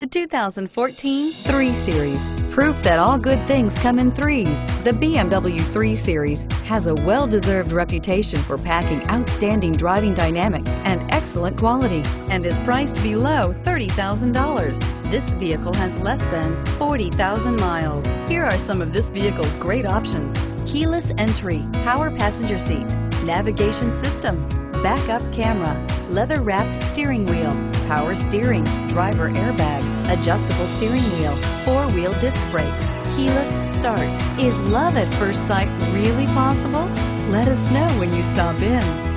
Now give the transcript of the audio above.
The 2014 3 Series. Proof that all good things come in threes. The BMW 3 Series has a well-deserved reputation for packing outstanding driving dynamics and excellent quality and is priced below $30,000. This vehicle has less than 40,000 miles. Here are some of this vehicle's great options. Keyless entry, power passenger seat, navigation system, backup camera, leather wrapped steering wheel, power steering, driver airbag, adjustable steering wheel, four wheel disc brakes, keyless start. Is love at first sight really possible? Let us know when you stop in.